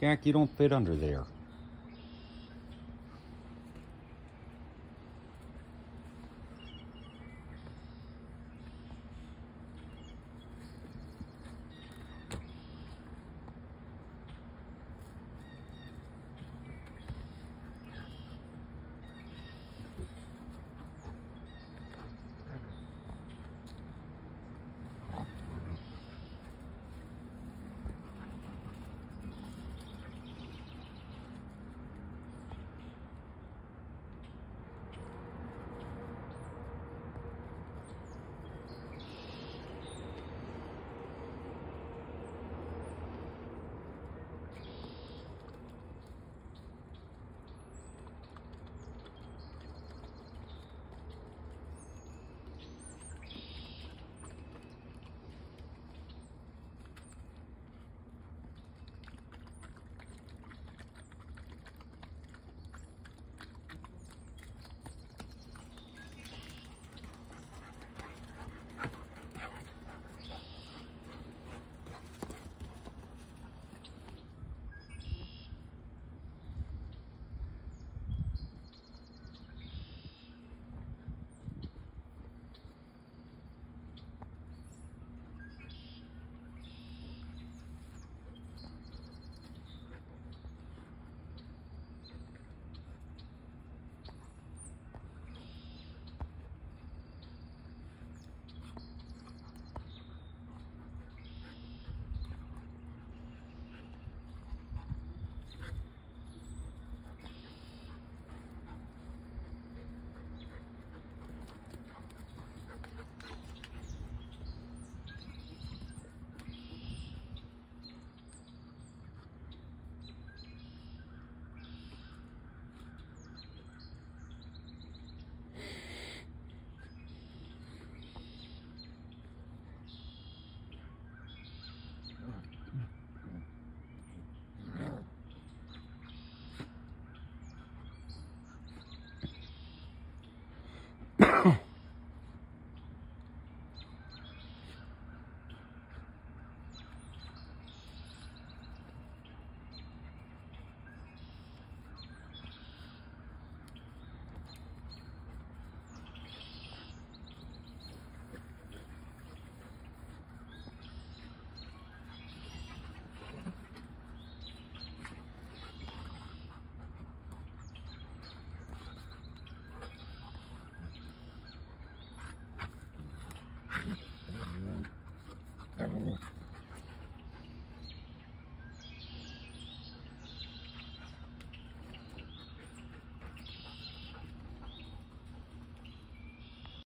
Gak, you don't fit under there.